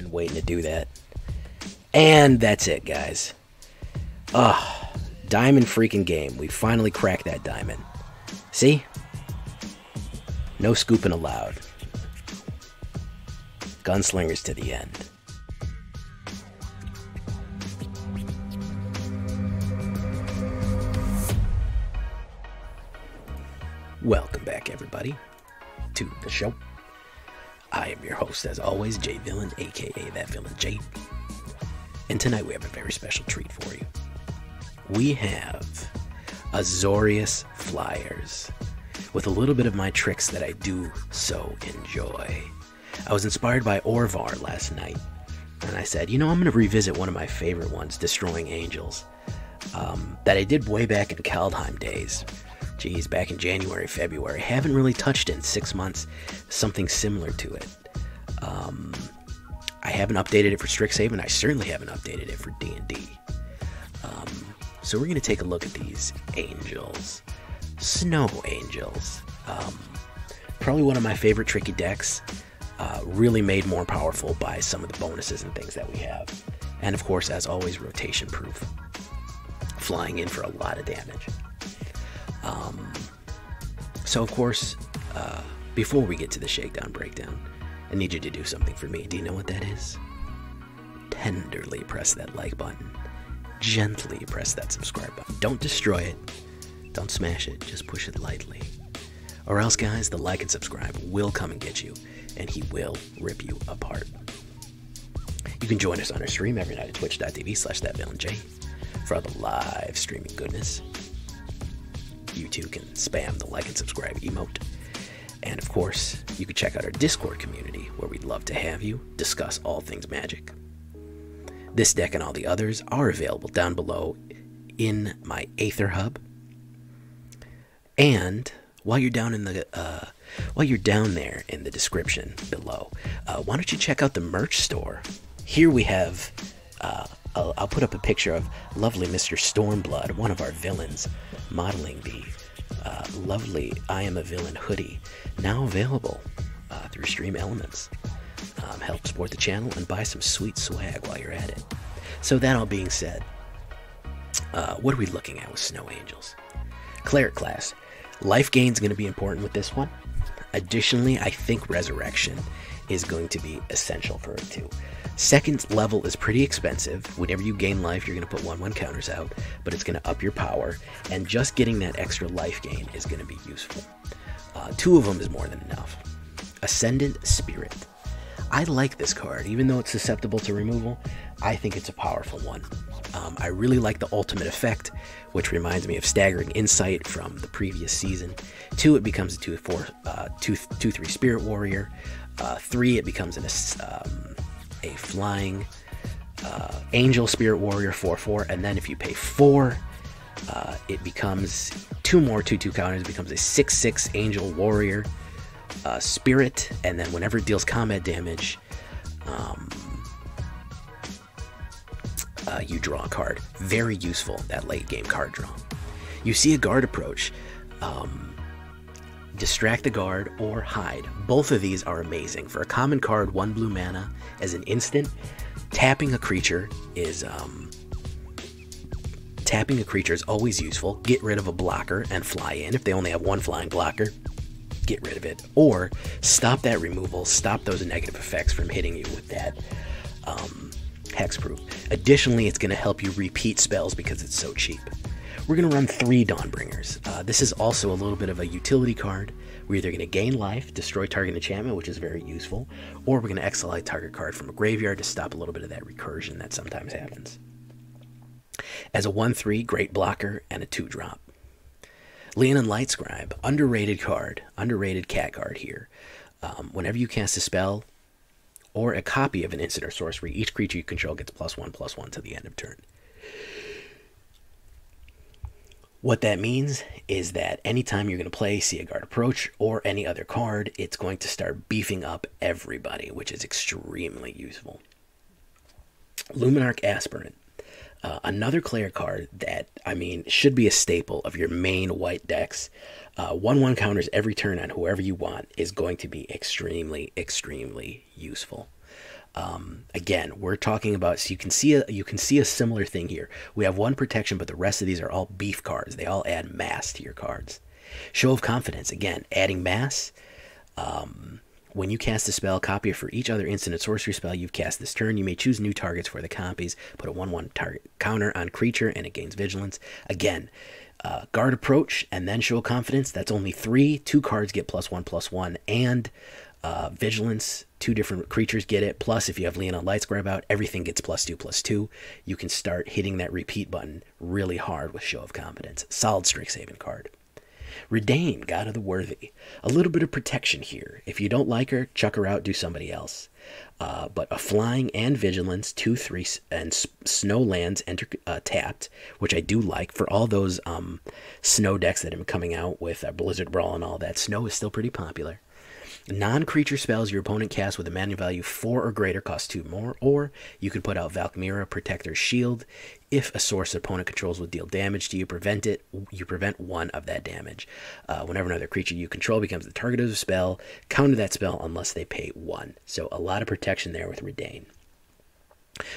Been waiting to do that. And that's it, guys. Ugh. Diamond freaking game. We finally cracked that diamond. See? No scooping allowed. Gunslingers to the end. Welcome back, everybody, to the show. I am your host, as always, Jay Villain, aka That Villain Jay. And tonight we have a very special treat for you. We have Azorius Flyers with a little bit of my tricks that I do so enjoy. I was inspired by Orvar last night, and I said, you know, I'm going to revisit one of my favorite ones, Destroying Angels, um, that I did way back in Kaldheim days. Geez, back in January, February. Haven't really touched in six months something similar to it. Um, I haven't updated it for Strixhaven. I certainly haven't updated it for D&D. Um, so we're going to take a look at these angels. Snow angels. Um, probably one of my favorite tricky decks. Uh, really made more powerful by some of the bonuses and things that we have. And of course, as always, rotation proof. Flying in for a lot of damage. Um, so, of course, uh, before we get to the shakedown breakdown, I need you to do something for me. Do you know what that is? Tenderly press that like button. Gently press that subscribe button. Don't destroy it. Don't smash it. Just push it lightly. Or else, guys, the like and subscribe will come and get you, and he will rip you apart. You can join us on our stream every night at twitch.tv slash thatvillainjay for all the live streaming goodness. You too can spam the like and subscribe emote. And of course, you can check out our Discord community where we'd love to have you discuss all things magic. This deck and all the others are available down below in my AetherHub. And while you're down in the uh, while you're down there in the description below, uh, why don't you check out the merch store? Here we have. Uh, I'll, I'll, put up a picture of lovely Mr. Stormblood, one of our villains, modeling the uh, lovely I Am a Villain hoodie, now available uh, through StreamElements. Um, help support the channel and buy some sweet swag while you're at it. So, that all being said, uh, what are we looking at with Snow Angels? Cleric class. Life gain is going to be important with this one. Additionally, I think Resurrection is going to be essential for it too. Second level is pretty expensive. Whenever you gain life, you're going to put 1 1 counters out, but it's going to up your power, and just getting that extra life gain is going to be useful. Uh, two of them is more than enough. Ascendant Spirit. I like this card, even though it's susceptible to removal. I think it's a powerful one. Um, I really like the ultimate effect, which reminds me of Staggering Insight from the previous season. Two, it becomes a 2 4, uh, two, two, 3 Spirit Warrior. Uh, three, it becomes an, um, a flying uh, Angel Spirit Warrior 4 4. And then if you pay 4, uh, it becomes two more 2 2 counters. It becomes a 6 6 Angel Warrior uh, Spirit. And then whenever it deals combat damage, um, uh, you draw a card. Very useful, that late game card draw. You see a guard approach. Um, distract the guard or hide. Both of these are amazing. For a common card, one blue mana as an instant, tapping a creature is um, tapping a creature is always useful. Get rid of a blocker and fly in. If they only have one flying blocker, get rid of it. Or stop that removal, stop those negative effects from hitting you with that um, hexproof. Additionally, it's going to help you repeat spells because it's so cheap. We're going to run three Dawnbringers. Uh, this is also a little bit of a utility card. We're either going to gain life, destroy target enchantment, which is very useful, or we're going to exile a target card from a graveyard to stop a little bit of that recursion that sometimes happens. As a 1 3, great blocker, and a 2 drop. Leonin Lightscribe, underrated card, underrated cat card here. Um, whenever you cast a spell or a copy of an instant or sorcery, each creature you control gets plus 1 plus 1 to the end of turn. What that means is that anytime you're going to play See a Guard Approach or any other card, it's going to start beefing up everybody, which is extremely useful. Luminarch Aspirant. Uh, another cleric card that, I mean, should be a staple of your main white decks. 1 uh, 1 counters every turn on whoever you want is going to be extremely, extremely useful. Um, again, we're talking about so you can see a you can see a similar thing here. We have one protection, but the rest of these are all beef cards. They all add mass to your cards. Show of confidence again, adding mass. Um, when you cast a spell, copy it for each other instant and sorcery spell you've cast this turn. You may choose new targets for the copies. Put a 1 1 target counter on creature and it gains vigilance. Again, uh, guard approach and then show confidence. That's only three. Two cards get plus one, plus one, and uh, vigilance. Two different creatures get it. Plus, if you have Leonin Lightscribe out, everything gets plus two, plus two. You can start hitting that repeat button really hard with Show of Confidence. Solid Strixhaven card. Reidane, God of the Worthy. A little bit of protection here. If you don't like her, chuck her out, do somebody else. Uh, but a flying and vigilance, two, three, and snow lands enter uh, tapped, which I do like for all those um, snow decks that have been coming out with uh, Blizzard Brawl and all that. Snow is still pretty popular. Non creature spells your opponent casts with a mana value 4 or greater cost 2 more, or you could put out Valkmira, Protector's Shield. If a source opponent controls will deal damage to you, prevent it. You prevent one of that damage. Uh, whenever another creature you control becomes the target of a spell, counter that spell unless they pay one. So a lot of protection there with Reidane.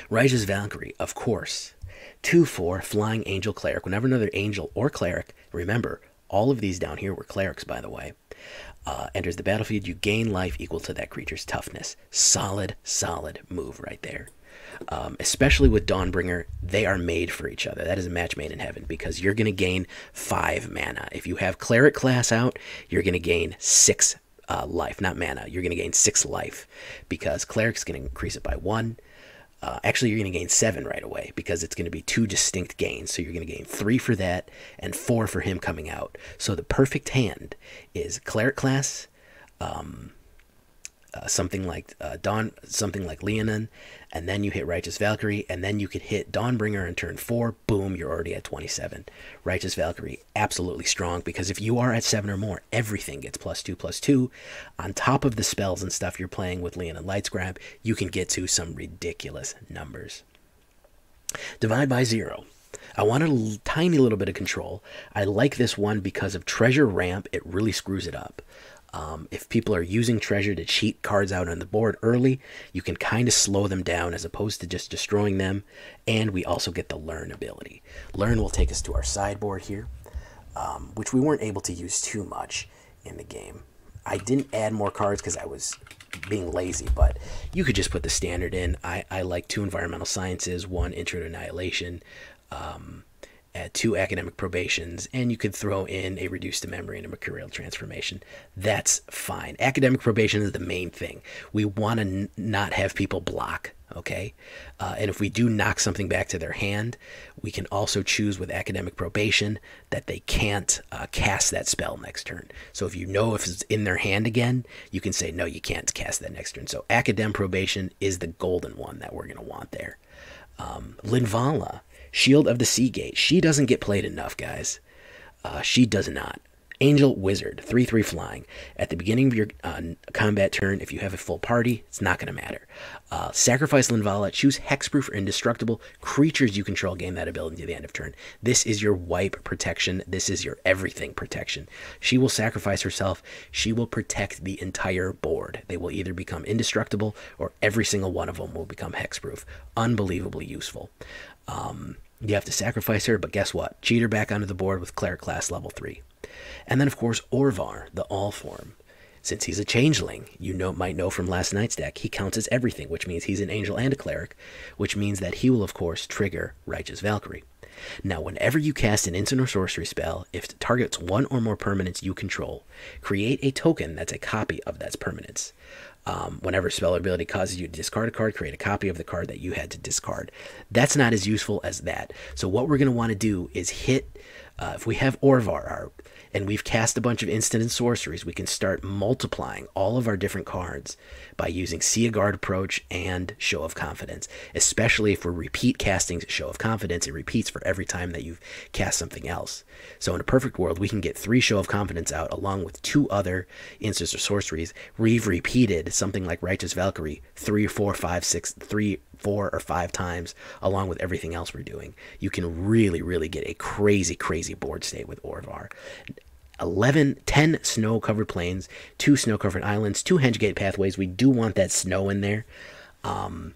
Righteous Valkyrie, of course. 2 4 Flying Angel Cleric. Whenever another angel or cleric, remember, all of these down here were clerics, by the way uh, enters the battlefield, you gain life equal to that creature's toughness. Solid, solid move right there. Um, especially with Dawnbringer, they are made for each other. That is a match made in heaven because you're going to gain five mana. If you have Cleric class out, you're going to gain six uh, life, not mana. You're going to gain six life because Cleric's going to increase it by one. Uh, actually, you're going to gain seven right away because it's going to be two distinct gains. So you're going to gain three for that and four for him coming out. So the perfect hand is cleric class, um, uh, something like uh, Dawn, something like Leonin, and then you hit Righteous Valkyrie, and then you could hit Dawnbringer in turn four. Boom, you're already at 27. Righteous Valkyrie, absolutely strong because if you are at seven or more, everything gets plus two, plus two. On top of the spells and stuff you're playing with Leonin Lightscribe, you can get to some ridiculous numbers. Divide by zero. I want a tiny little bit of control. I like this one because of Treasure Ramp. It really screws it up. Um, if people are using treasure to cheat cards out on the board early, you can kind of slow them down as opposed to just destroying them. And we also get the learn ability. Learn will take us to our sideboard here, um, which we weren't able to use too much in the game. I didn't add more cards because I was being lazy, but you could just put the standard in. I, I like two environmental sciences, one intro to annihilation. Um, at two academic probations, and you could throw in a reduced to memory and a mercurial transformation. That's fine. Academic probation is the main thing. We want to not have people block, okay? Uh, and if we do knock something back to their hand, we can also choose with academic probation that they can't uh, cast that spell next turn. So if you know if it's in their hand again, you can say, no, you can't cast that next turn. So academic probation is the golden one that we're going to want there. Um, Linvala Shield of the Sea Gate. She doesn't get played enough, guys. Uh, she does not. Angel Wizard, 3 3 flying. At the beginning of your uh, combat turn, if you have a full party, it's not going to matter. Uh, sacrifice Linvala, choose hexproof or indestructible. Creatures you control gain that ability to the end of turn. This is your wipe protection. This is your everything protection. She will sacrifice herself. She will protect the entire board. They will either become indestructible or every single one of them will become hexproof. Unbelievably useful. Um, you have to sacrifice her, but guess what? Cheat her back onto the board with Cleric class level 3. And then, of course, Orvar, the All form. Since he's a changeling, you know, might know from last night's deck, he counts as everything, which means he's an angel and a cleric, which means that he will, of course, trigger Righteous Valkyrie. Now, whenever you cast an instant or sorcery spell, if it targets one or more permanents you control, create a token that's a copy of that permanence. Um, whenever spell ability causes you to discard a card, create a copy of the card that you had to discard. That's not as useful as that. So what we're going to want to do is hit, uh, if we have Orvar, our and we've cast a bunch of instant and sorceries, we can start multiplying all of our different cards by using See a Guard approach and Show of Confidence, especially if we're repeat casting Show of Confidence. It repeats for every time that you've cast something else. So in a perfect world, we can get three Show of Confidence out along with two other instants or sorceries. We've repeated something like Righteous Valkyrie three, four, five, six, three, four or five times along with everything else we're doing. You can really, really get a crazy, crazy board state with Orvar. 11, 10 snow covered plains, two snow covered islands, two Hengegate pathways. We do want that snow in there. Um,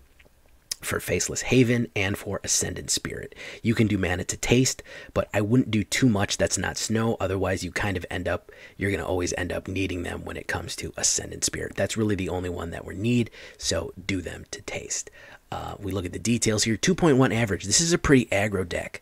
for Faceless Haven and for Ascendant Spirit. You can do mana to taste, but I wouldn't do too much that's not snow. Otherwise, you kind of end up, you're going to always end up needing them when it comes to Ascendant Spirit. That's really the only one that we need, so do them to taste. Uh, we look at the details here 2.1 average. This is a pretty aggro deck.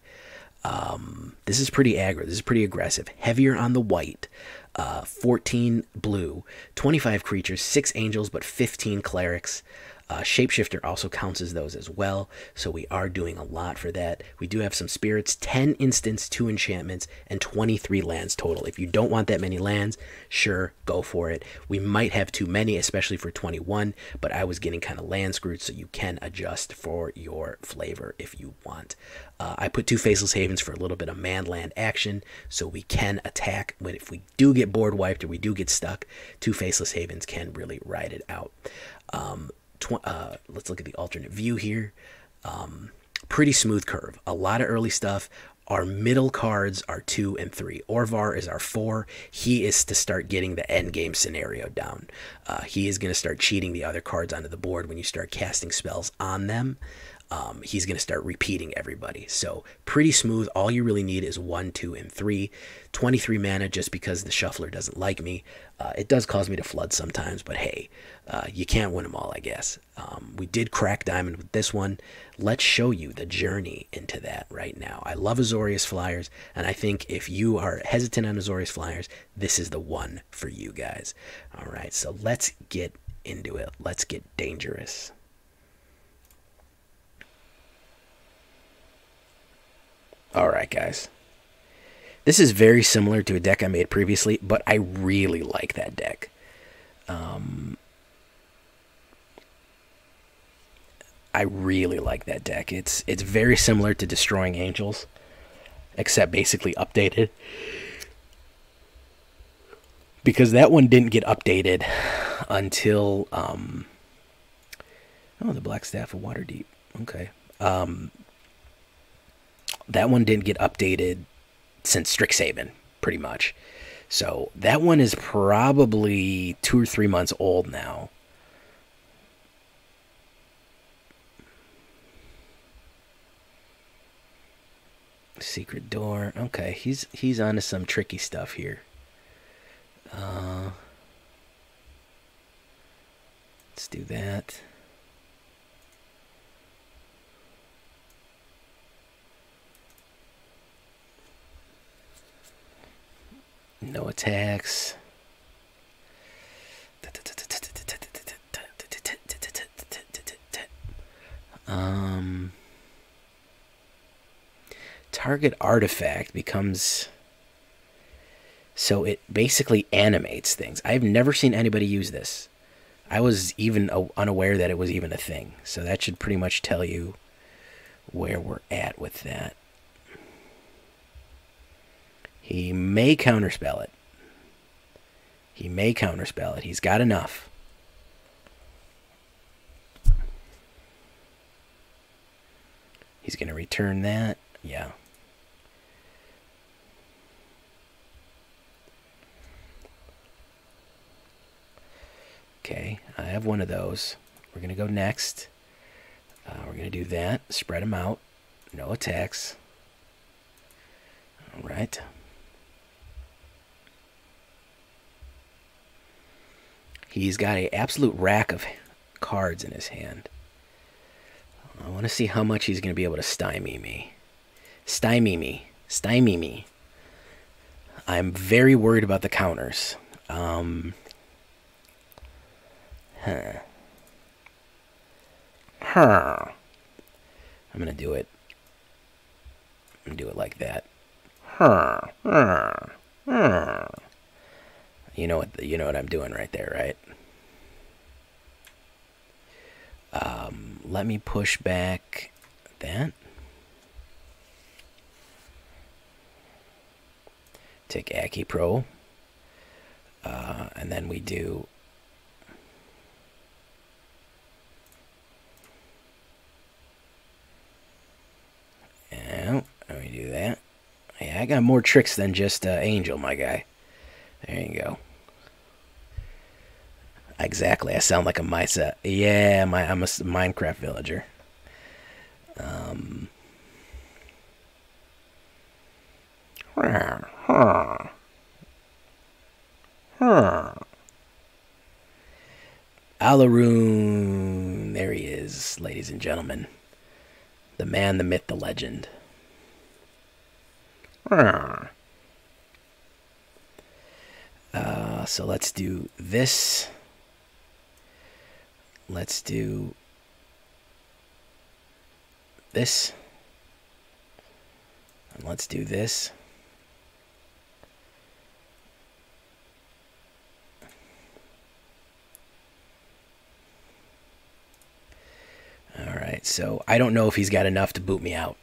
Um, this is pretty aggro. This is pretty aggressive. Heavier on the white. Uh, 14 blue, 25 creatures, 6 angels, but 15 clerics. Uh, Shapeshifter also counts as those as well, so we are doing a lot for that. We do have some spirits, 10 instants, 2 enchantments, and 23 lands total. If you don't want that many lands, sure, go for it. We might have too many, especially for 21, but I was getting kind of land screwed, so you can adjust for your flavor if you want. Uh, I put two Faceless Havens for a little bit of man land action, so we can attack when if we do get board wiped or we do get stuck, two Faceless Havens can really ride it out. Um, uh, let's look at the alternate view here. Um, pretty smooth curve. A lot of early stuff. Our middle cards are two and three. Orvar is our four. He is to start getting the end game scenario down. Uh, he is going to start cheating the other cards onto the board when you start casting spells on them um, he's going to start repeating everybody. So pretty smooth. All you really need is one, two, and three. 23 mana just because the shuffler doesn't like me. Uh, it does cause me to flood sometimes, but hey, uh, you can't win them all, I guess. Um, we did crack diamond with this one. Let's show you the journey into that right now. I love Azorius Flyers, and I think if you are hesitant on Azorius Flyers, this is the one for you guys. All right, so let's get into it. Let's get dangerous. Alright, guys. This is very similar to a deck I made previously, but I really like that deck. Um, I really like that deck. It's it's very similar to Destroying Angels, except basically updated. Because that one didn't get updated until um, oh the Blackstaff of Waterdeep. Okay. Um, that one didn't get updated since Strixhaven, pretty much. So that one is probably two or three months old now. Secret door. Okay, he's he's onto some tricky stuff here. Uh, let's do that. No attacks. Um, target artifact becomes so it basically animates things. I've never seen anybody use this. I was even unaware that it was even a thing. So that should pretty much tell you where we're at with that. He may counterspell it. He may counterspell it. He's got enough. He's going to return that. Yeah. Okay, I have one of those. We're going to go next. Uh, we're going to do that. Spread them out. No attacks. All right. He's got an absolute rack of cards in his hand. I want to see how much he's going to be able to stymie me. Stymie me. Stymie me. I'm very worried about the counters. Um, huh. Huh. I'm going to do it. I'm going to do it like that. Huh. Huh. Huh. You know what you know what I'm doing right there, right? Um, let me push back that. Take Aki Pro. Uh, and then we do Yeah, let me do that. Yeah, I got more tricks than just uh, Angel, my guy. There you go. Exactly. I sound like a Misa. Yeah, my, I'm a Minecraft villager. Um. Huh. Huh. Alrund. There he is, ladies and gentlemen. The man, the myth, the legend. Uh, so let's do this. Let's do this. And let's do this. All right, so I don't know if he's got enough to boot me out.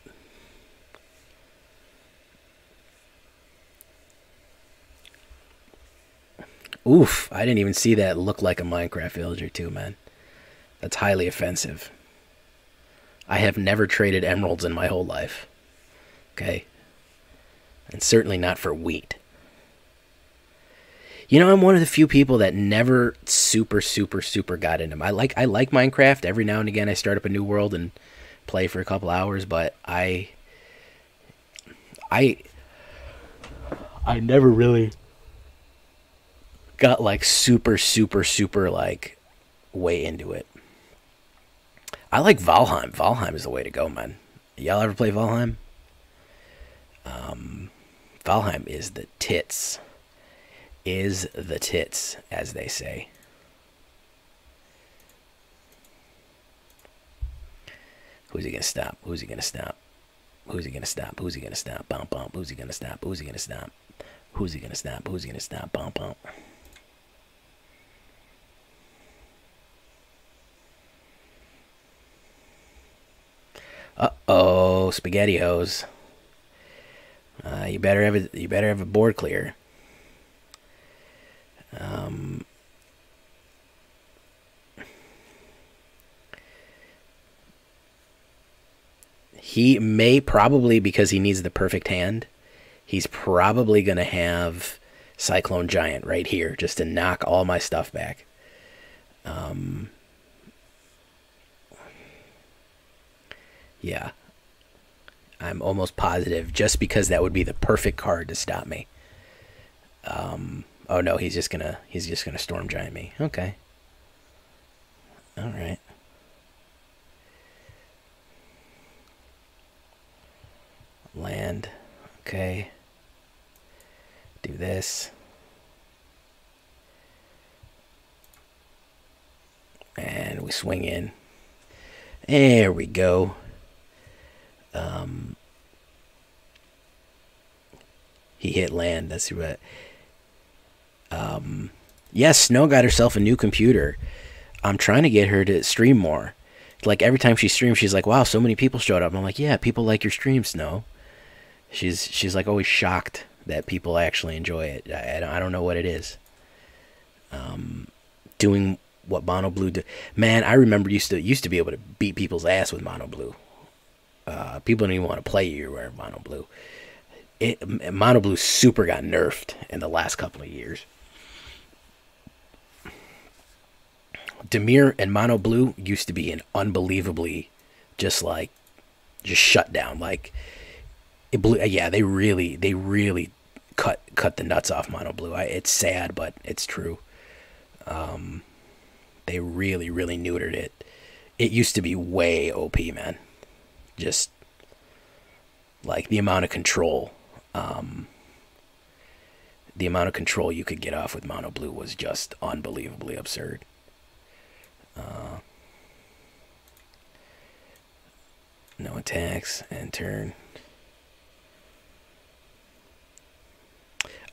Oof, I didn't even see that look like a Minecraft villager too, man. That's highly offensive. I have never traded emeralds in my whole life. Okay? And certainly not for wheat. You know, I'm one of the few people that never super, super, super got into them. I like I like Minecraft. Every now and again I start up a new world and play for a couple hours, but I I I never really got like super, super, super like way into it. I like Valheim. Valheim is the way to go, man. Y'all ever play Valheim? Um, Valheim is the tits. Is the tits, as they say. Who's he gonna stop? Who's he gonna stop? Who's he gonna stop? Who's he gonna stop? Bump bump. Who's he gonna stop? Who's he gonna stop? Who's he gonna stop? Who's he gonna stop? Bump bump. Uh oh, spaghetti hose. Uh, you better have a you better have a board clear. Um, he may probably because he needs the perfect hand. He's probably gonna have Cyclone Giant right here just to knock all my stuff back. Um, Yeah. I'm almost positive just because that would be the perfect card to stop me. Um, oh no, he's just gonna he's just gonna storm giant me. Okay. All right. Land. Okay. Do this. And we swing in. There we go. Um, he hit land. That's what. Um, yes, Snow got herself a new computer. I'm trying to get her to stream more. Like every time she streams, she's like, "Wow, so many people showed up." I'm like, "Yeah, people like your stream, Snow." She's she's like always shocked that people actually enjoy it. I, I don't know what it is. Um, doing what Mono Blue do. Man, I remember used to used to be able to beat people's ass with Mono Blue. Uh, people don't even want to play you or Mono Blue. It, Mono Blue super got nerfed in the last couple of years. Dimir and Mono Blue used to be an unbelievably just like just shut down. Like it blew yeah, they really they really cut cut the nuts off Mono Blue. I, it's sad, but it's true. Um, they really really neutered it. It used to be way OP, man just like the amount of control um, the amount of control you could get off with mono blue was just unbelievably absurd. Uh, no attacks and turn.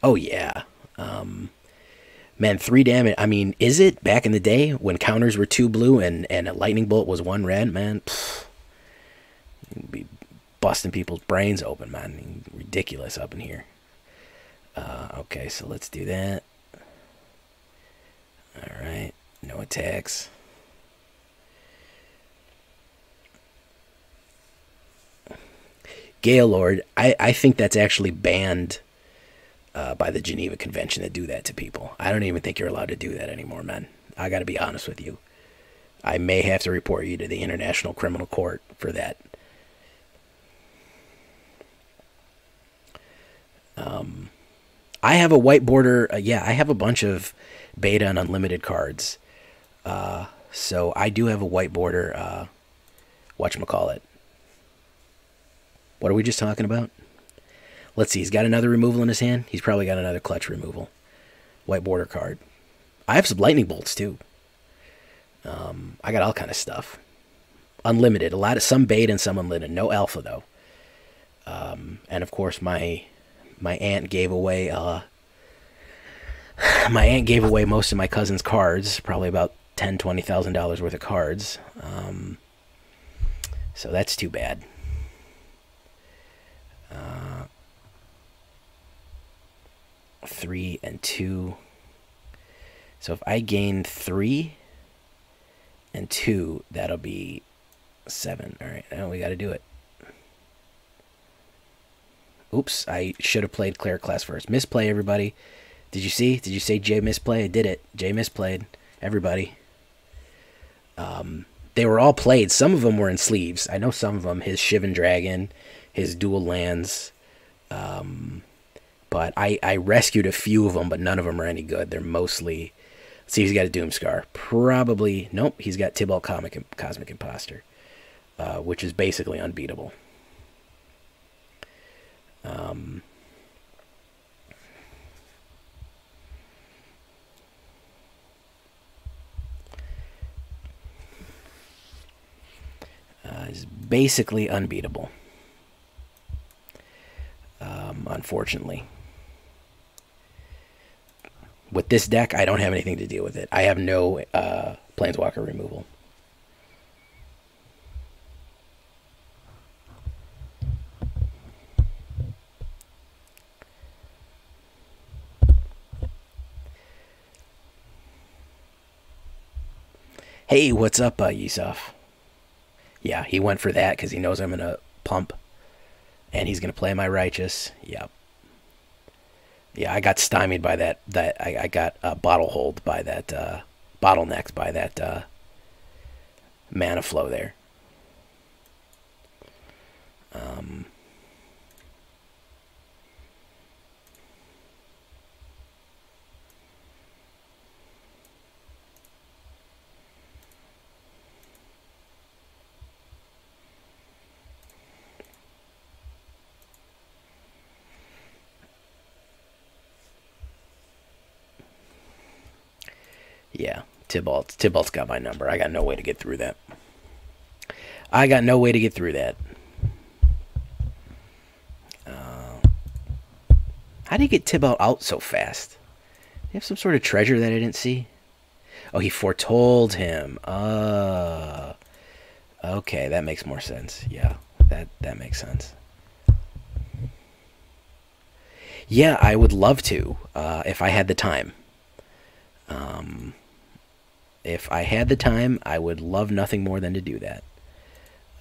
Oh yeah um, man three damage i mean is it back in the day when counters were two blue and and a lightning bolt was one red man? Pfft be busting people's brains open, man. Ridiculous up in here. Uh, okay, so let's do that. All right, no attacks. Gaylord, I, I think that's actually banned uh, by the Geneva Convention to do that to people. I don't even think you're allowed to do that anymore, man. I got to be honest with you. I may have to report you to the International Criminal Court for that. Um, I have a white border. Uh, yeah, I have a bunch of beta and unlimited cards. Uh, so I do have a white border. Uh, whatchamacallit. What are we just talking about? Let's see. He's got another removal in his hand. He's probably got another clutch removal. White border card. I have some lightning bolts too. Um, I got all kind of stuff. Unlimited. A lot of some bait and some unlimited. No alpha though. Um, and of course my my aunt gave away uh, my aunt gave away most of my cousin's cards, probably about ten, twenty thousand dollars worth of cards. Um, so that's too bad. Uh, three and two. So if I gain three and two, that'll be seven. All right, now we got to do it. Oops, I should have played Cleric class first. Misplay, everybody. Did you see? Did you say Jay misplay? I did it. Jay misplayed. Everybody. Um, they were all played. Some of them were in sleeves. I know some of them. His Shivan Dragon, his Dual Lands. Um, but I, I rescued a few of them, but none of them are any good. They're mostly. see, he's got a Doomskar. Probably. Nope, he's got Tibalt Comic, Cosmic Imposter, uh, which is basically unbeatable. Um, uh, is basically unbeatable. Um, unfortunately. With this deck, I don't have anything to deal with it. I have no uh, Planeswalker removal. Hey, what's up, uh, Yusuf? Yeah, he went for that because he knows I'm going to pump. And he's going to play my Righteous. Yep. Yeah, I got stymied by that. That I, I got uh, bottle hold by that, uh, bottlenecked by that uh, mana flow there. Um, Tibalt. Tibalt's got my number. I got no way to get through that. I got no way to get through that. Uh, how do you get Tibalt out so fast? You have some sort of treasure that I didn't see? Oh, he foretold him. Uh, okay, that makes more sense. Yeah, that, that makes sense. Yeah, I would love to uh, if I had the time. Um, if I had the time, I would love nothing more than to do that.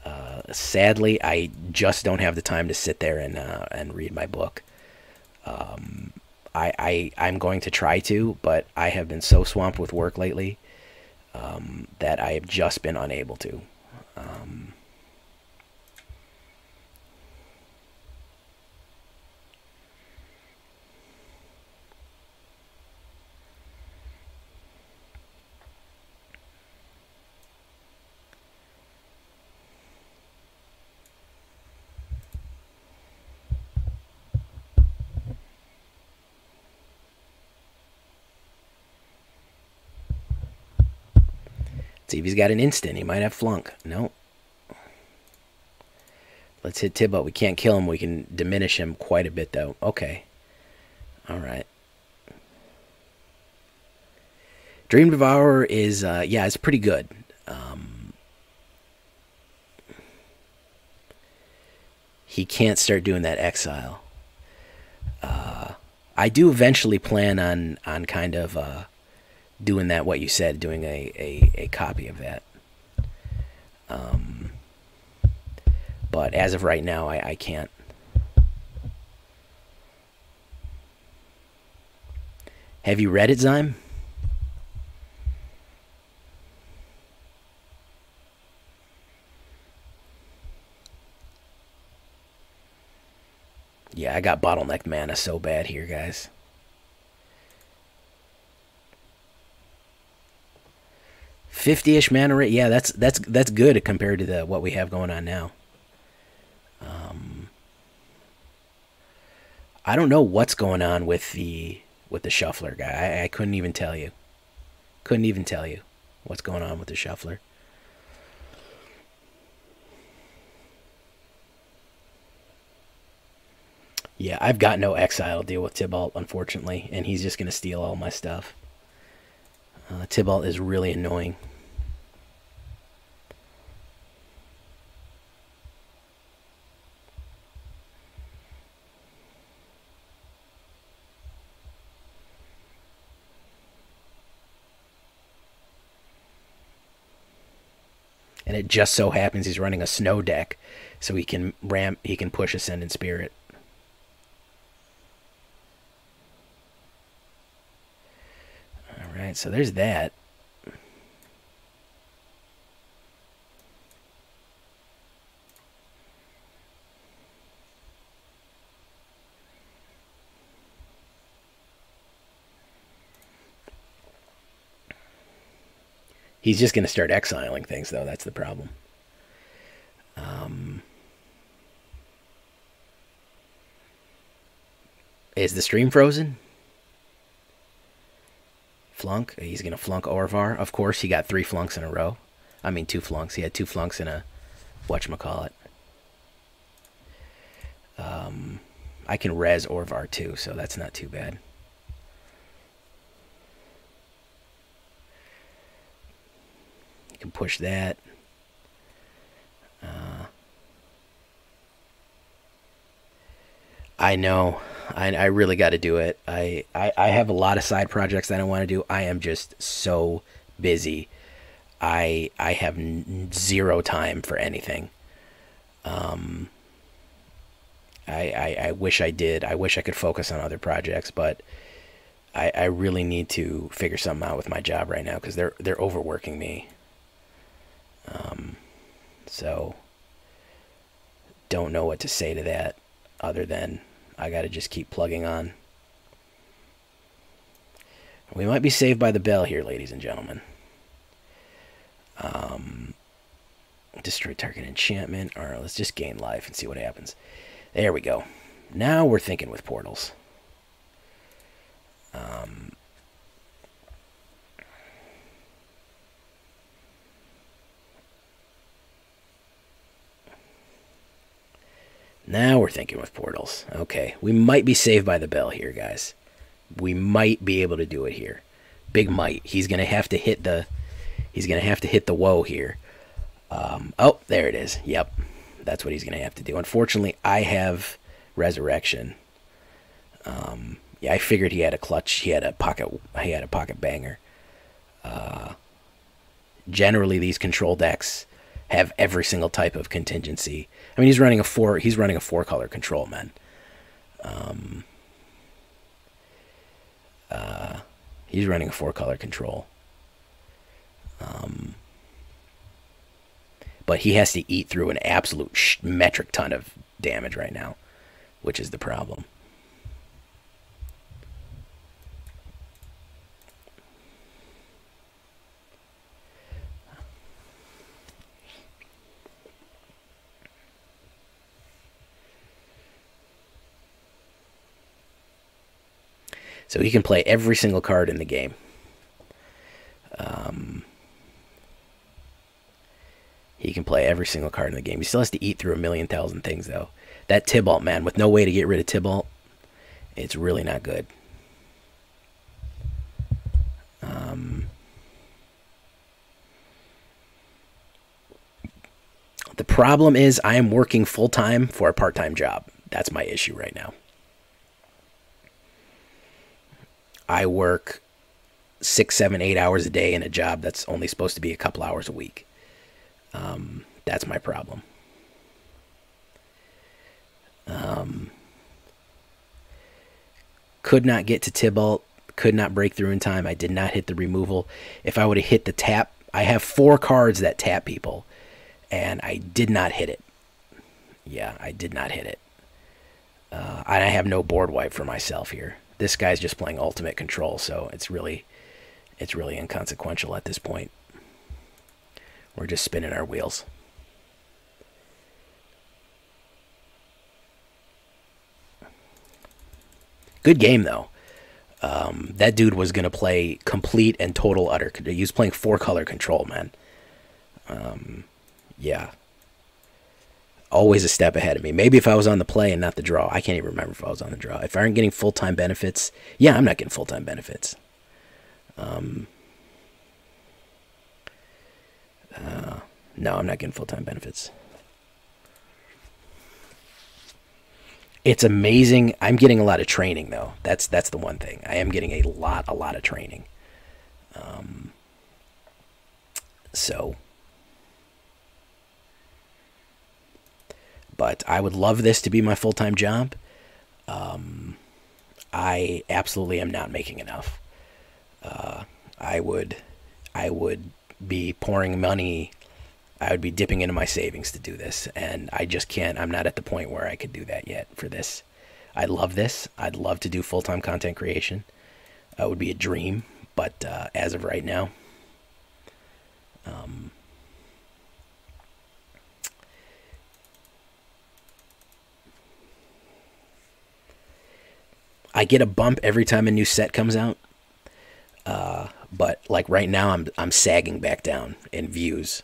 Uh, sadly, I just don't have the time to sit there and uh, and read my book. Um, I, I I'm going to try to, but I have been so swamped with work lately um, that I have just been unable to. Um, See if he's got an instant. He might have flunk. No. Let's hit Tibalt. We can't kill him. We can diminish him quite a bit, though. Okay. All right. Dream Devourer is, uh, yeah, it's pretty good. Um, he can't start doing that exile. Uh, I do eventually plan on on kind of uh, doing that what you said doing a a, a copy of that. Um, but as of right now I, I can't. Have you read it Zyme? Yeah I got bottleneck mana so bad here guys. Fifty-ish mana rate. Yeah, that's that's that's good compared to the what we have going on now. Um, I don't know what's going on with the with the shuffler guy. I, I couldn't even tell you. Couldn't even tell you what's going on with the shuffler. Yeah, I've got no exile to deal with Tibalt, unfortunately, and he's just going to steal all my stuff. Uh, Tibalt is really annoying. and it just so happens he's running a snow deck, so he can ramp, he can push Ascendant Spirit. All right, so there's that. He's just going to start exiling things, though. That's the problem. Um, is the stream frozen? Flunk. He's going to flunk Orvar. Of course, he got three flunks in a row. I mean, two flunks. He had two flunks in a whatchamacallit. Um, I can res Orvar too, so that's not too bad. You can push that. Uh, I know. I, I really got to do it. I, I, I have a lot of side projects that I want to do. I am just so busy. I I have zero time for anything. Um, I, I, I wish I did. I wish I could focus on other projects, but I, I really need to figure something out with my job right now because they're they're overworking me. Um, so, don't know what to say to that other than I got to just keep plugging on. We might be saved by the bell here, ladies and gentlemen. Um, destroy target enchantment. All right, let's just gain life and see what happens. There we go. Now we're thinking with portals. Um, Now we're thinking with portals. Okay, we might be saved by the bell here, guys. We might be able to do it here. Big might. He's gonna have to hit the. He's gonna have to hit the woe here. Um, oh, there it is. Yep, that's what he's gonna have to do. Unfortunately, I have resurrection. Um, yeah, I figured he had a clutch. He had a pocket. He had a pocket banger. Uh, generally, these control decks have every single type of contingency. I mean, he's running a four. He's running a four color control, man. Um, uh, he's running a four color control. Um, but he has to eat through an absolute metric ton of damage right now, which is the problem. So he can play every single card in the game. Um, he can play every single card in the game. He still has to eat through a million thousand things, though. That Tibalt, man, with no way to get rid of Tibalt, it's really not good. Um, the problem is I am working full time for a part time job. That's my issue right now. I work six, seven, eight hours a day in a job that's only supposed to be a couple hours a week. Um, that's my problem. Um, could not get to Tibalt, could not break through in time. I did not hit the removal. If I would have hit the tap, I have four cards that tap people, and I did not hit it. Yeah, I did not hit it. Uh, I have no board wipe for myself here. This guy's just playing ultimate control, so it's really, it's really inconsequential at this point. We're just spinning our wheels. Good game though. Um, that dude was gonna play complete and total utter. He was playing four color control, man. Um, yeah. Always a step ahead of me. Maybe if I was on the play and not the draw. I can't even remember if I was on the draw. If I aren't getting full time benefits, yeah, I'm not getting full time benefits. Um, uh, no, I'm not getting full time benefits. It's amazing. I'm getting a lot of training though. That's that's the one thing. I am getting a lot a lot of training. Um, so but I would love this to be my full time job. Um, I absolutely am not making enough. Uh, I would, I would be pouring money. I would be dipping into my savings to do this, and I just can't. I'm not at the point where I could do that yet for this. I love this. I'd love to do full time content creation. That would be a dream, but uh, as of right now, um, I get a bump every time a new set comes out. Uh, but like right now, I'm I'm sagging back down in views.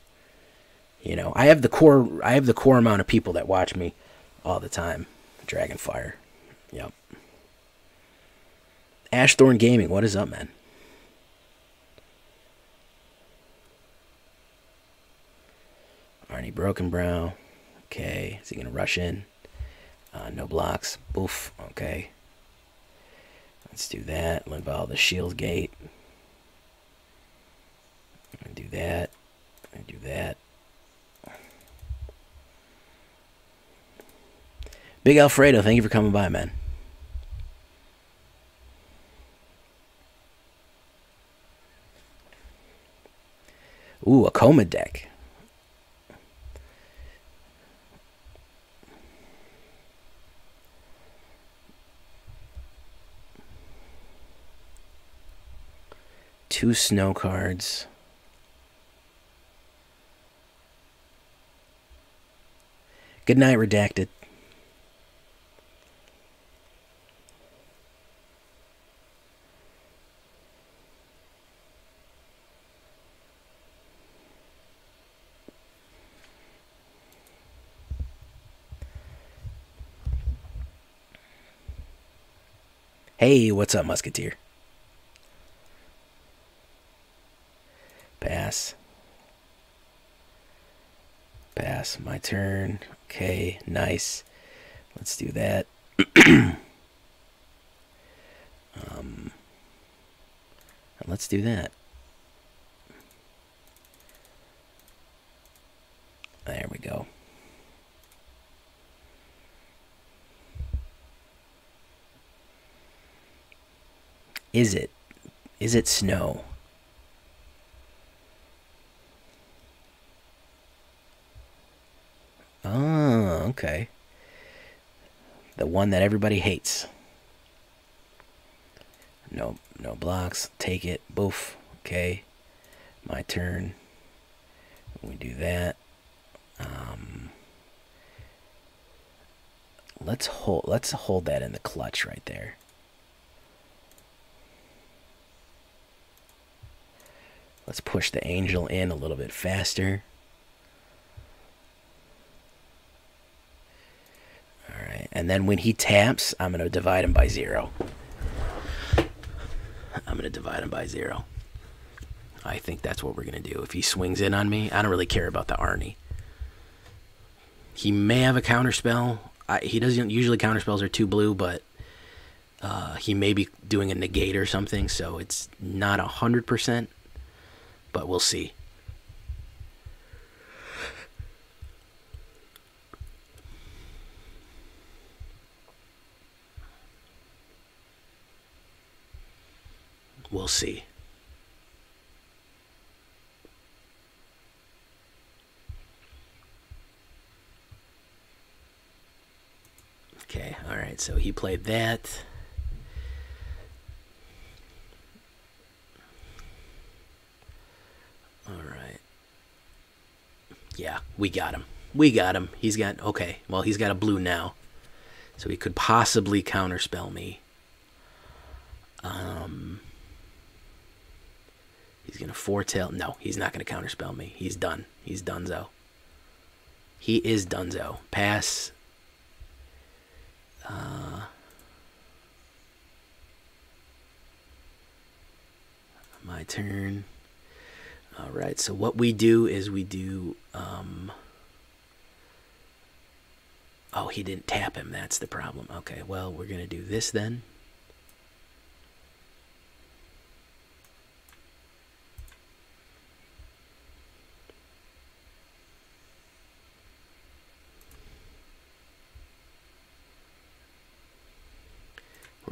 You know, I have the core I have the core amount of people that watch me all the time. Dragonfire, yep. Ashthorn Gaming, what is up, man? Arni Brokenbrow. Okay, is he gonna rush in? Uh, no blocks. Boof. Okay. Let's do that. Involve the shield gate. And do that. And do that. Big Alfredo, thank you for coming by, man. Ooh, a Koma deck. Two snow cards. Good night, Redacted. Hey, what's up, Musketeer? Pass. Pass. My turn. Okay, nice. Let's do that. um, let's do that. There we go. Is it? Is it snow? Oh, okay. The one that everybody hates. No, no blocks. Take it. Boof. Okay. My turn. We do that. Um, let's hold. Let's hold that in the clutch right there. Let's push the angel in a little bit faster. And then when he taps, I'm going to divide him by zero. I'm going to divide him by zero. I think that's what we're going to do. If he swings in on me, I don't really care about the Arni. He may have a counterspell. I, he doesn't usually counterspells are two blue, but uh, he may be doing a negate or something, so it's not a hundred percent. But we'll see. We'll see. Okay, all right, so he played that. All right. Yeah, we got him. We got him. He's got okay. Well, he's got a blue now, so he could possibly counterspell me. Um, he's gonna foretell. No, he's not gonna counterspell me. He's done. He's donezo. He is donezo. Pass. Uh, my turn. All right. So what we do is we do. Um, oh, he didn't tap him. That's the problem. Okay. Well, we're gonna do this then.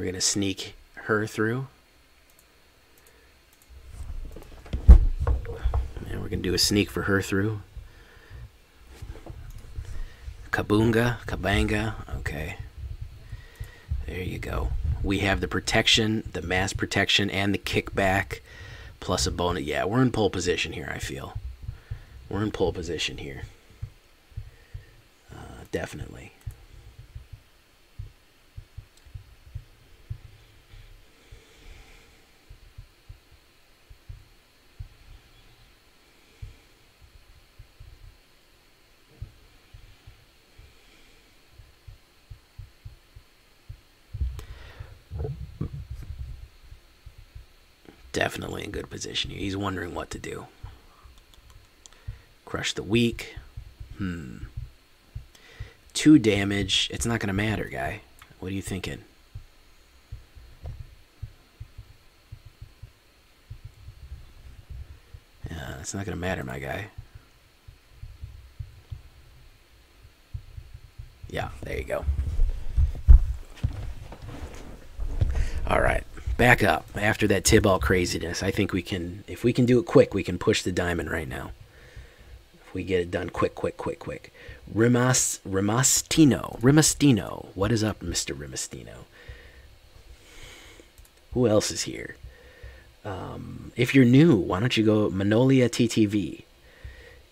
We're going to sneak her through. And we're going to do a sneak for her through. Kabunga, Kabanga. Okay. There you go. We have the protection, the mass protection, and the kickback, plus a bonus. Yeah, we're in pole position here, I feel. We're in pole position here. Uh, definitely. Definitely in good position here. He's wondering what to do. Crush the weak. Hmm. Two damage. It's not going to matter, guy. What are you thinking? Yeah, it's not going to matter, my guy. Yeah, there you go. All right back up after that Tibalt craziness. I think we can, if we can do it quick, we can push the diamond right now. If we get it done quick, quick, quick, quick. Rimas, Rimastino, Rimastino. What is up, Mr. Rimastino? Who else is here? Um, if you're new, why don't you go Manolia TTV?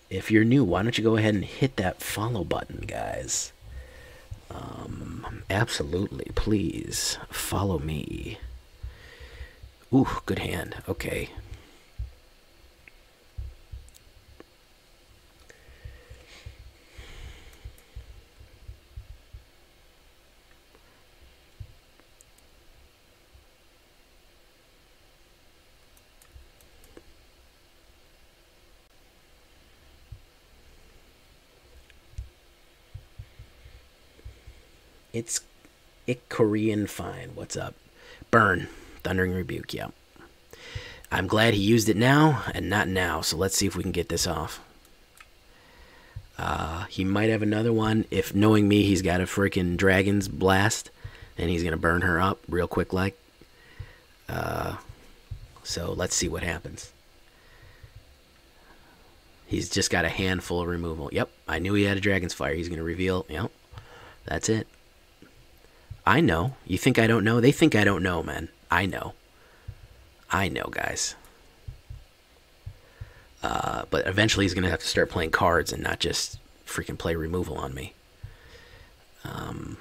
If you're new, why don't you go ahead and hit that follow button, guys? Um, absolutely, please follow me. Ooh, good hand. Okay. It's it Korean fine. What's up? Burn. Thundering Rebuke, yeah. I'm glad he used it now and not now, so let's see if we can get this off. Uh, he might have another one. If knowing me, he's got a freaking Dragon's Blast, and he's going to burn her up real quick like. Uh, so let's see what happens. He's just got a handful of removal. Yep, I knew he had a Dragon's Fire. He's going to reveal. Yep, that's it. I know. You think I don't know? They think I don't know, man. I know. I know, guys. Uh, but eventually he's going to have to start playing cards and not just freaking play removal on me. Um,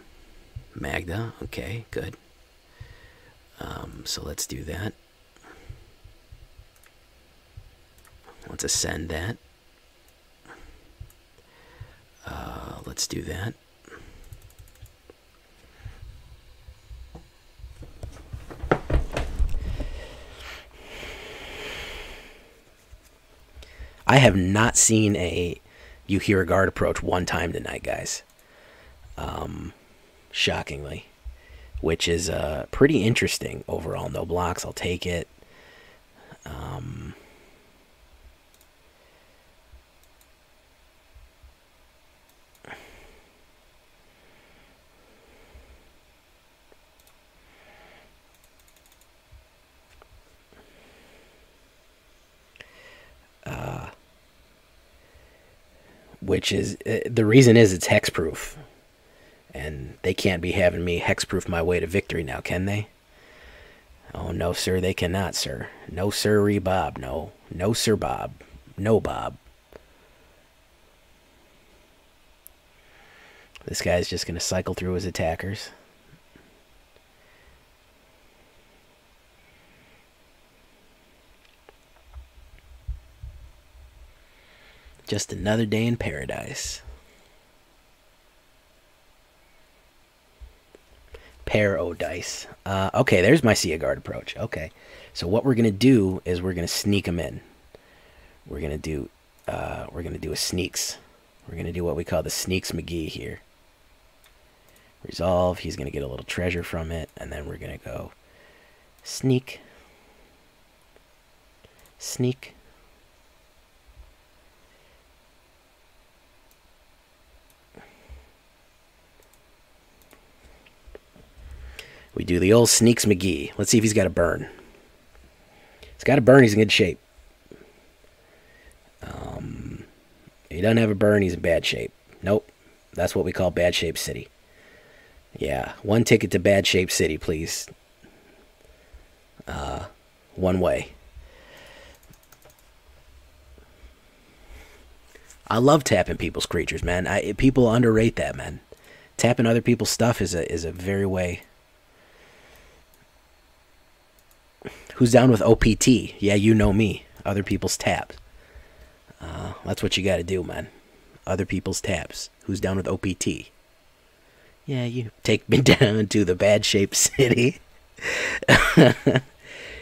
Magda, okay, good. Um, so let's do that. Let's ascend that. Uh, let's do that. I have not seen a you hear a guard approach one time tonight, guys. Um, shockingly, which is uh, pretty interesting overall. No blocks, I'll take it. Um, which is uh, the reason is it's hexproof. And they can't be having me hexproof my way to victory now, can they? Oh, no, sir, they cannot, sir. No, sirree, Bob. No. No, sir, Bob. No, Bob. This guy's just going to cycle through his attackers. Just another day in paradise. Dice. Uh, okay, there's my Sea Guard approach. Okay, so what we're gonna do is we're gonna sneak them in. We're gonna do uh, we're gonna do a sneaks. We're gonna do what we call the sneaks McGee here. Resolve. He's gonna get a little treasure from it, and then we're gonna go sneak, sneak, We do the old Sneaks McGee. Let's see if he's got a burn. He's got a burn. He's in good shape. Um, he doesn't have a burn. He's in bad shape. Nope. That's what we call bad shape city. Yeah, one ticket to bad shape city, please. Uh, one way. I love tapping people's creatures, man. I people underrate that, man. Tapping other people's stuff is a is a very way Who's down with OPT? Yeah, you know me. Other people's tabs. Uh, that's what you got to do, man. Other people's tabs. Who's down with OPT? Yeah, you take me down to the bad shape city.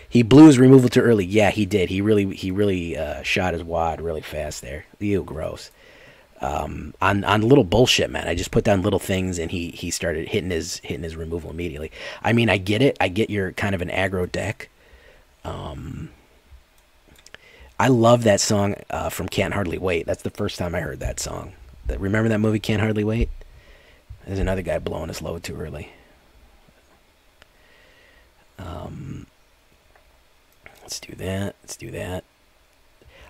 he blew his removal too early. Yeah, he did. He really, he really uh, shot his wad really fast there. Ew, gross. Um, on on little bullshit, man. I just put down little things, and he he started hitting his hitting his removal immediately. I mean, I get it. I get you're kind of an aggro deck, um, I love that song uh, from Can't Hardly Wait. That's the first time I heard that song. Remember that movie, Can't Hardly Wait? There's another guy blowing his load too early. Um, let's do that. Let's do that.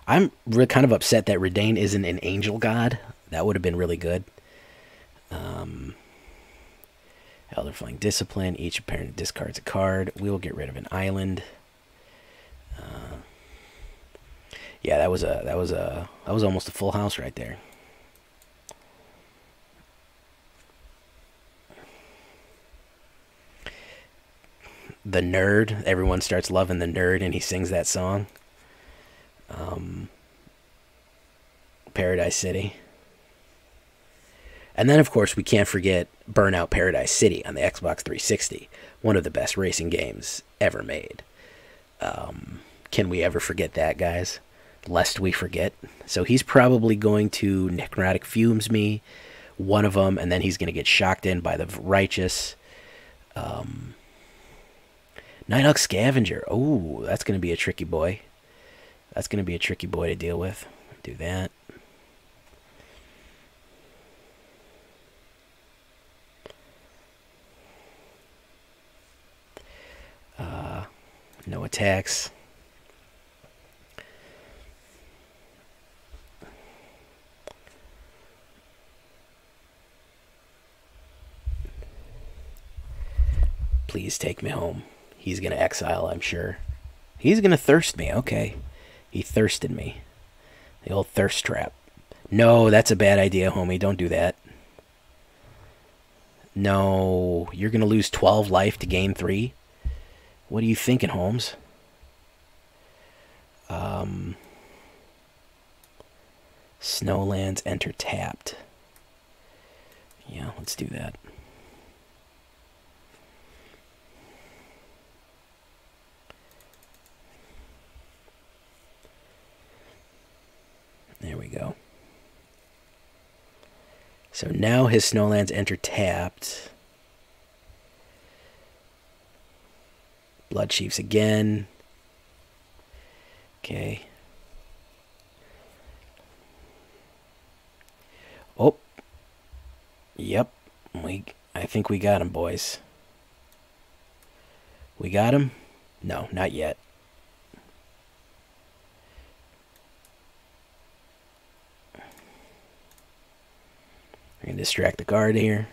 I'm kind of upset that Reidane isn't an angel god. That would have been really good. Um, Elderfang Disciple. Each apparent discards a card. We will get rid of an island. Uh, yeah, that was a that was a that was almost a full house right there. The nerd, everyone starts loving the nerd, and he sings that song. Um, Paradise City. And then, of course, we can't forget Burnout Paradise City on the Xbox 360, one of the best racing games ever made. Um, can we ever forget that, guys? Lest we forget. So he's probably going to necrotic fumes me, one of them, and then he's going to get shocked in by the righteous. Um, Nighthawk Scavenger. Oh, that's going to be a tricky boy. That's going to be a tricky boy to deal with. Do that. Uh, no attacks. Please take me home. He's going to exile, I'm sure. He's going to thirst me. Okay. He thirsted me. The old thirst trap. No, that's a bad idea, homie. Don't do that. No, you're going to lose 12 life to gain 3? What are you thinking, Holmes? Um, Snowlands enter tapped. Yeah, let's do that. There we go. So now his snowlands enter tapped. Bloodchief's again. Okay. Oh. Yep. We I think we got him, boys. We got him? No, not yet. I can distract the guard here.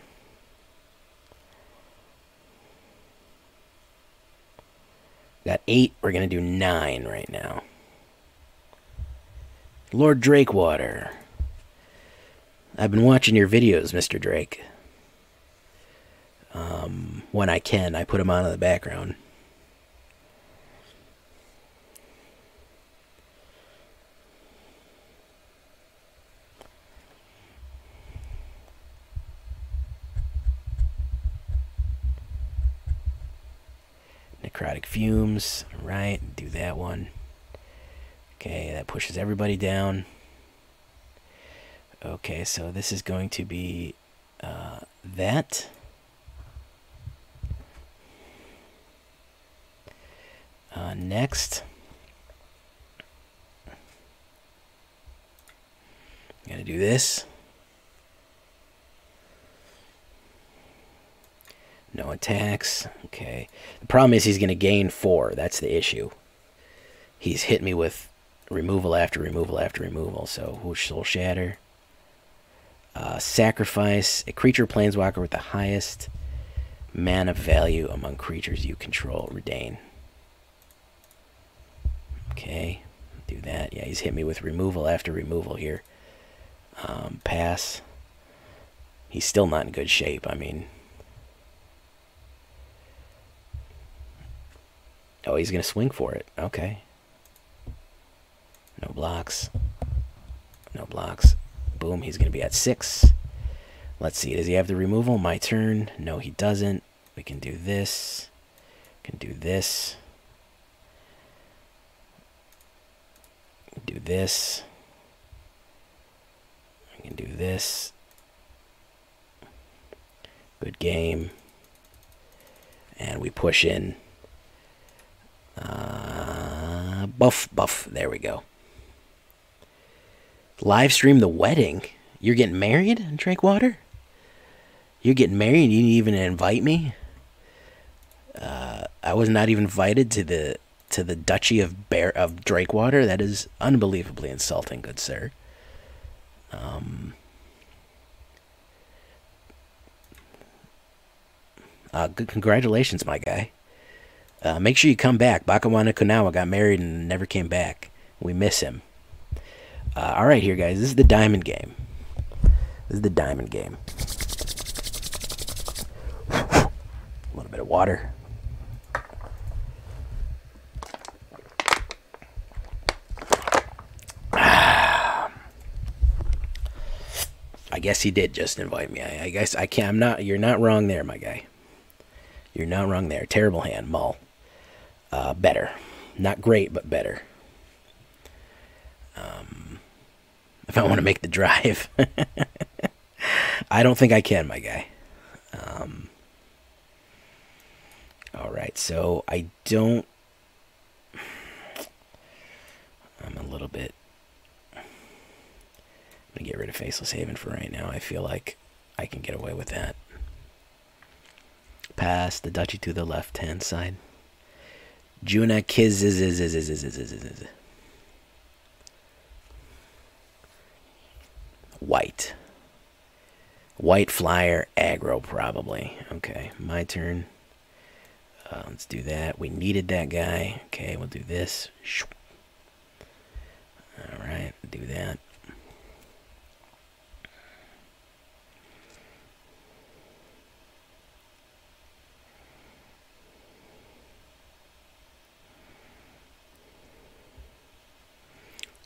Got eight. We're going to do nine right now. Lord Drakewater. I've been watching your videos, Mr. Drake. Um, when I can, I put them on in the background. Fumes, right? Do that one. Okay, that pushes everybody down. Okay, so this is going to be uh, that. Uh, next, to do this. No attacks. Okay. The problem is he's going to gain four. That's the issue. He's hit me with removal after removal after removal. So, whoosh, soul shatter. Uh, sacrifice a creature planeswalker with the highest mana value among creatures you control. Reidane. Okay, do that. Yeah, he's hit me with removal after removal here. Um, pass. He's still not in good shape. I mean, oh, he's gonna swing for it. Okay. No blocks. No blocks. Boom, he's going to be at six. Let's see, does he have the removal? My turn. No, he doesn't. We can do this. Can do this. Do this. I can do this. Good game. And we push in. Uh, buff, buff. There we go live stream the wedding. You're getting married, Drakewater? You're getting married and you didn't even invite me? Uh, I was not even invited to the to the Duchy of Bear of Drakewater. That is unbelievably insulting, good sir. Um, uh, good congratulations, my guy. Uh, make sure you come back. Bakawana Kunawa got married and never came back. We miss him. Uh, all right, here, guys. This is the diamond game. This is the diamond game. A little bit of water. I guess he did just invite me. I, I, guess I can't. I'm not. You're not wrong there, my guy. You're not wrong there. Terrible hand, Mull. Uh, better. Not great, but better. Um, if I want to make the drive. I don't think I can, my guy. Um, all right, so I don't. I'm a little bit. I'm gonna get rid of Faceless Haven for right now. I feel like I can get away with that. Pass the duchy to the left hand side. Juna Kiz White. White flyer aggro, probably. Okay, my turn. Uh, let's do that. We needed that guy. Okay, we'll do this. Alright, do that.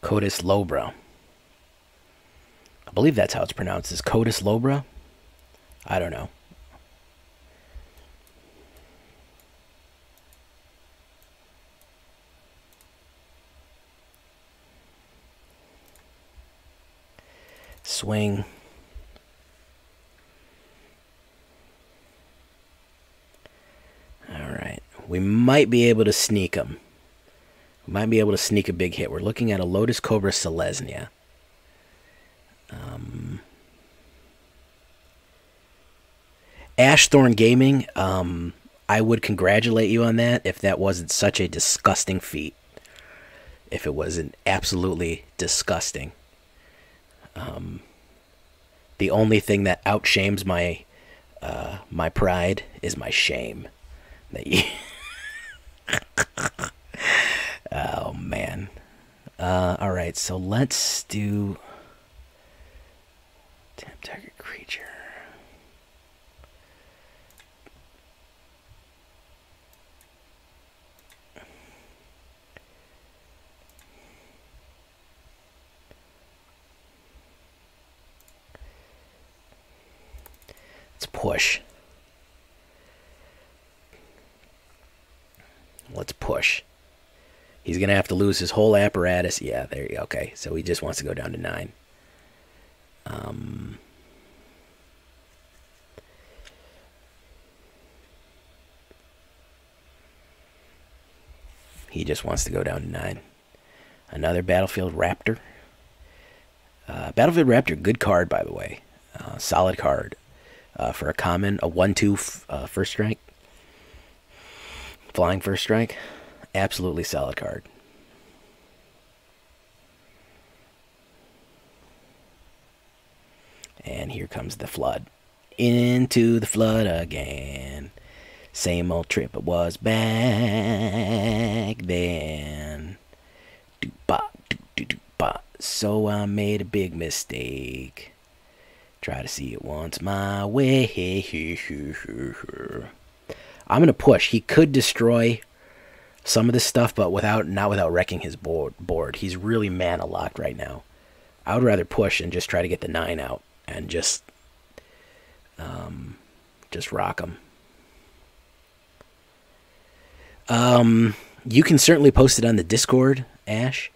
Codis Lobra. I believe that's how it's pronounced. Is Codis Lobra? I don't know. Swing. All right. We might be able to sneak them. Might be able to sneak a big hit. We're looking at a Lotus Cobra Selesnya. Um, Ashthorn Gaming, um, I would congratulate you on that if that wasn't such a disgusting feat. If it wasn't absolutely disgusting. Um, the only thing that outshames my uh, my pride is my shame. That you Uh, all right, so let's do tap target creature. Let's push. Let's push. He's going to have to lose his whole apparatus. Yeah, there you go. Okay, so he just wants to go down to nine. Um, he just wants to go down to nine. Another Battlefield Raptor. Uh, Battlefield Raptor, good card, by the way. Uh, solid card. Uh, for a common, a 1 2 uh, first strike. Flying first strike. Absolutely solid card. And here comes the flood. Into the flood again. Same old trip it was back then. Doop-ba, doop-doop-ba. So I made a big mistake. Try to see it once my way. I'm gonna push. He could destroy some of this stuff, but without not without wrecking his board. Board. He's really mana locked right now. I would rather push and just try to get the nine out and just um, just rock him. Um, you can certainly post it on the Discord, Ash.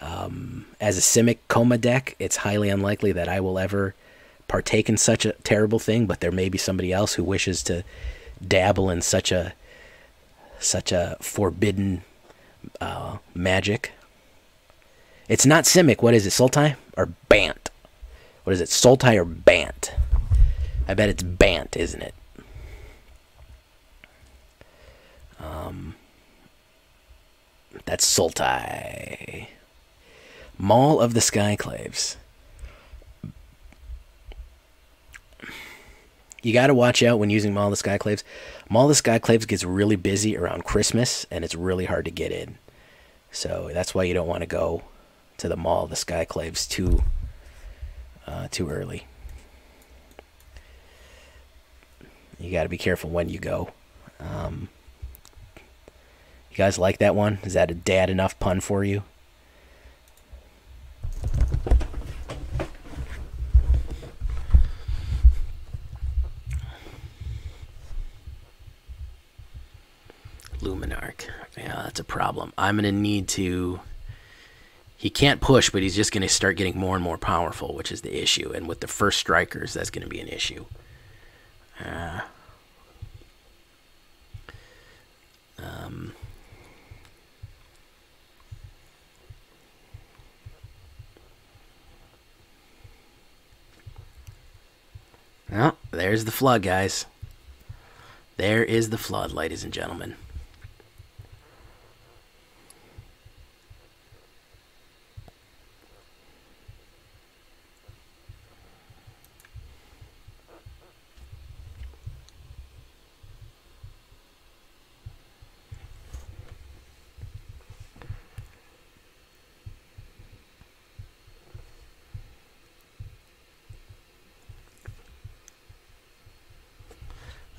Um, as a Simic Koma deck, it's highly unlikely that I will ever partake in such a terrible thing, but there may be somebody else who wishes to dabble in such a such a forbidden uh, magic. It's not Simic. What is it? Sultai or Bant? What is it? Sultai or Bant? I bet it's Bant, isn't it? Um, that's Sultai. Maul of the Skyclaves. You got to watch out when using Maul of the Skyclaves. Maul of the Skyclaves gets really busy around Christmas, and it's really hard to get in. So that's why you don't want to go to the Mall of the Skyclaves too uh, too early. You got to be careful when you go. Um, you guys like that one? Is that a dad enough pun for you? Luminarch. Yeah, that's a problem. I'm going to need to. He can't push, but he's just going to start getting more and more powerful, which is the issue. And with the first strikers, that's going to be an issue. Uh, um, oh, there's the flood, guys. There is the flood, ladies and gentlemen.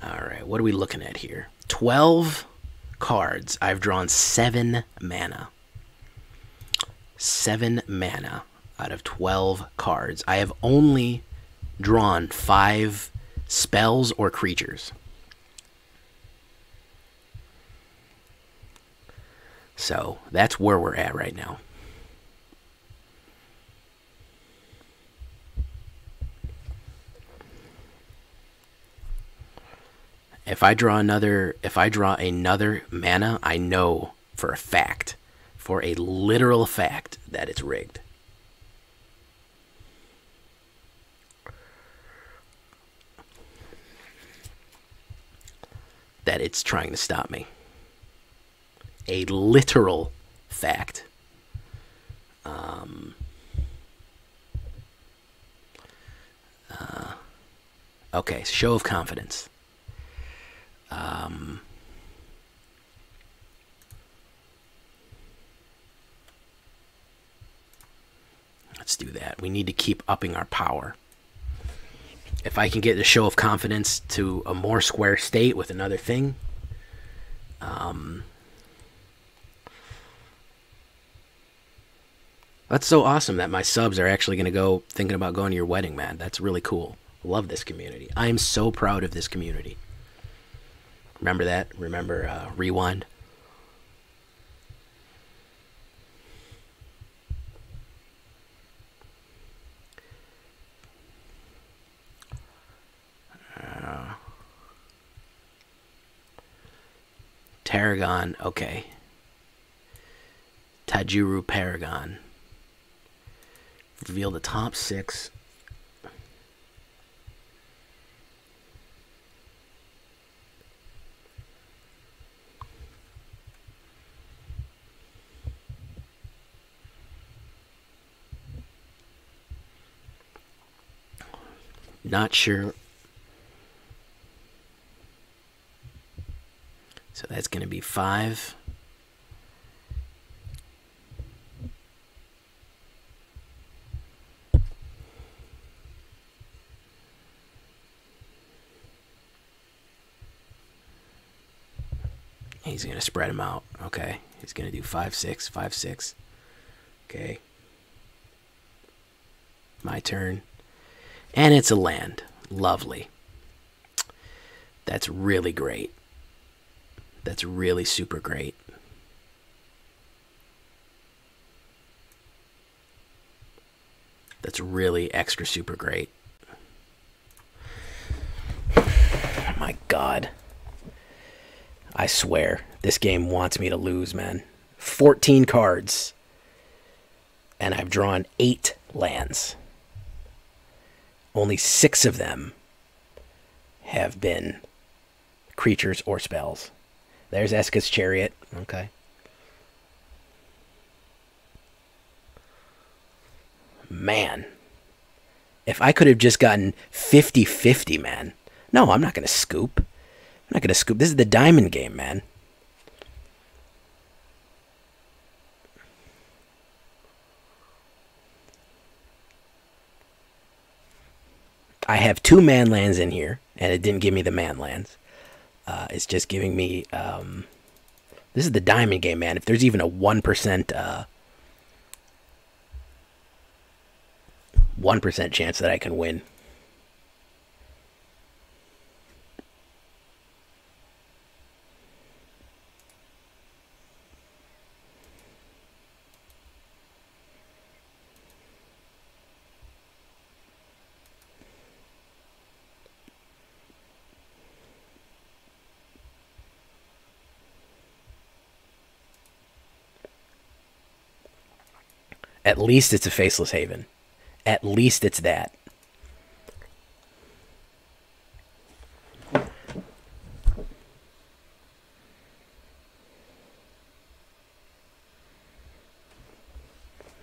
All right, what are we looking at here? 12 cards. I've drawn 7 mana. 7 mana out of 12 cards. I have only drawn 5 spells or creatures. So that's where we're at right now. If I draw another if I draw another mana, I know for a fact, for a literal fact that it's rigged. That it's trying to stop me. A literal fact. Um, uh, okay, show of confidence. Um, Let's do that. We need to keep upping our power. If I can get the show of confidence to a more square state with another thing, um, that's so awesome that my subs are actually going to go thinking about going to your wedding, man. That's really cool. Love this community. I am so proud of this community. Remember that? Remember uh, Rewind? Uh, Tarragon, okay. Tajuru Paragon. Reveal the top six Not sure. So that's going to be five. He's going to spread them out. Okay. He's going to do five, six, five, six. Okay. My turn. And it's a land. Lovely. That's really great. That's really super great. That's really extra super great. My god. I swear, this game wants me to lose, man. 14 cards. And I've drawn 8 lands only six of them have been creatures or spells. There's Esika's Chariot. Okay. Man. If I could have just gotten 50 50, man. No, I'm not going to scoop. I'm not going to scoop. This is the diamond game, man. I have two man lands in here, and it didn't give me the man lands. Uh, it's just giving me. Um, this is the diamond game, man. If there's even a one percent, uh, one chance that I can win. At least it's a faceless haven. At least it's that.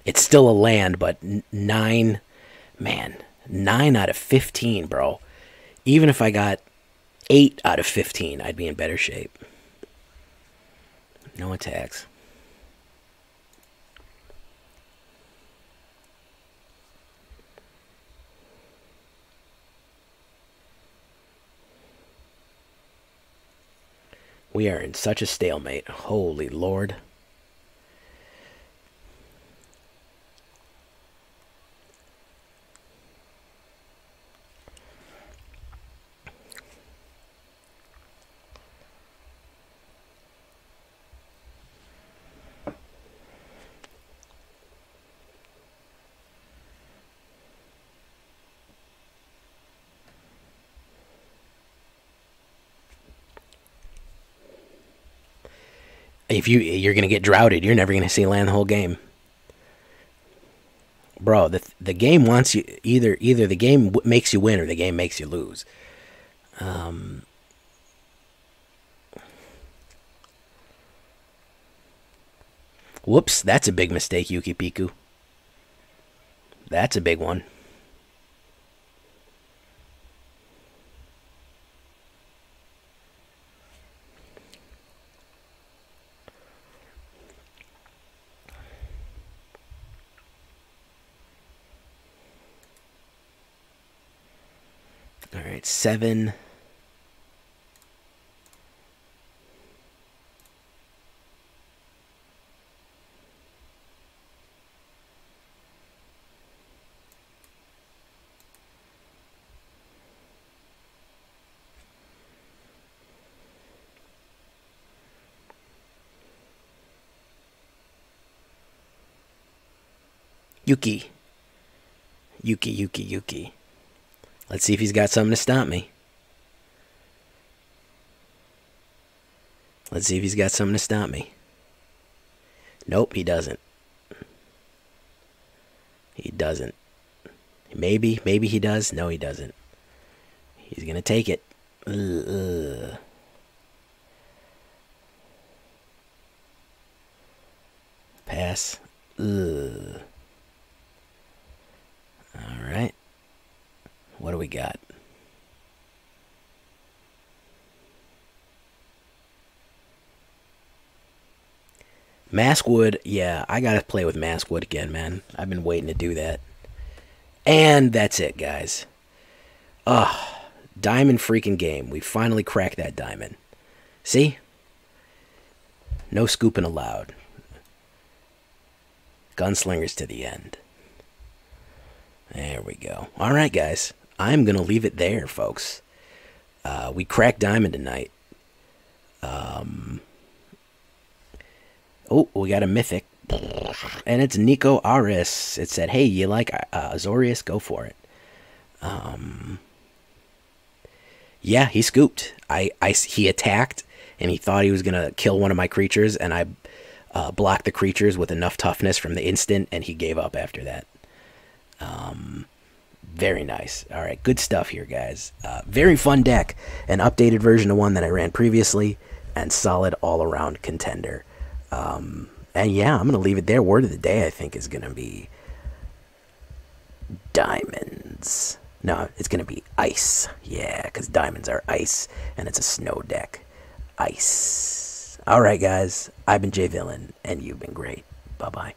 It's still a land, but nine, man, nine out of 15, bro. Even if I got eight out of 15, I'd be in better shape. No attacks. We are in such a stalemate. Holy Lord. If you you're gonna get droughted, you're never gonna see land the whole game, bro. the The game wants you either either the game makes you win or the game makes you lose. Um, whoops, that's a big mistake, Yuki Piku. That's a big one. All right, seven. Yuki. Yuki, Yuki, Yuki. Let's see if he's got something to stop me. Let's see if he's got something to stop me. Nope, he doesn't. He doesn't. Maybe, maybe he does. No, he doesn't. He's gonna take it. Ugh. Pass. Ugh. All right. What do we got? Maskwood, yeah, I gotta play with Maskwood again, man. I've been waiting to do that. And that's it, guys. Ugh. Diamond freaking game. We finally cracked that diamond. See? No scooping allowed. Gunslingers to the end. There we go. All right, guys. I'm going to leave it there, folks. Uh, we cracked diamond tonight. Um, oh, we got a mythic. And it's Niko Aris. It said, hey, you like uh, Azorius? Go for it. Um, yeah, he scooped. I, I, he attacked, and he thought he was going to kill one of my creatures, and I uh, blocked the creatures with enough toughness from the instant, and he gave up after that. Um, very nice. All right, good stuff here, guys. Uh, very fun deck. An updated version of one that I ran previously, and solid all-around contender. Um, and yeah, I'm gonna leave it there. Word of the day, I think, is gonna be diamonds. No, it's gonna be ice. Yeah, because diamonds are ice, and it's a snow deck. Ice. All right, guys. I've been Jay Villain, and you've been great. Bye bye.